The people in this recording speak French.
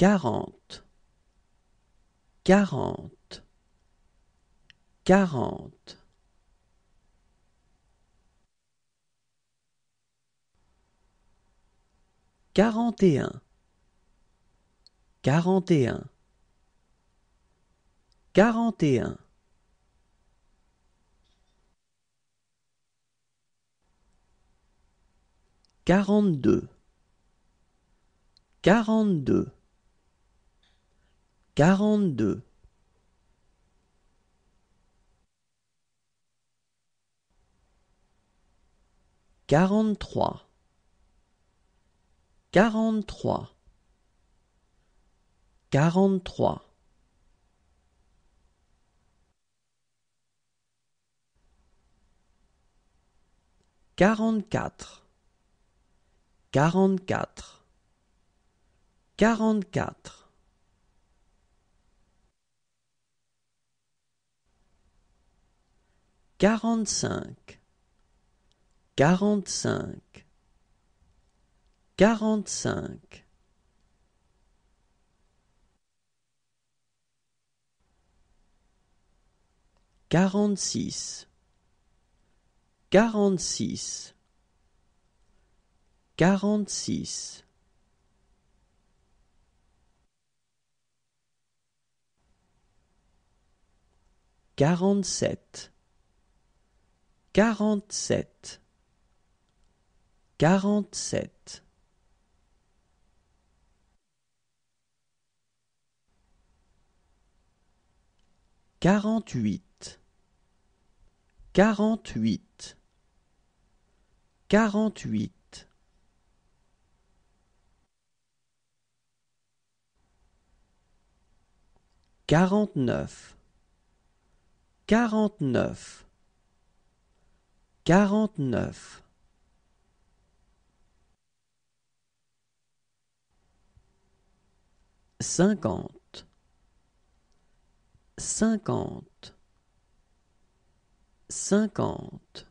quarante, quarante, quarante. Quarante et un, quarante et un, quarante et un. Quarante-deux, quarante-deux, quarante-deux. Quarante-trois, quarante-trois, quarante-trois. Quarante-quatre, quarante-quatre, quarante-quatre. Quarante-cinq, quarante-cinq, quarante-cinq. Quarante-six, quarante-six, quarante-six. Quarante-sept, quarante-sept, quarante-sept. Quarante-huit, quarante-huit, quarante-huit. Quarante-neuf, quarante-neuf, quarante-neuf. Cinquante, cinquante, cinquante.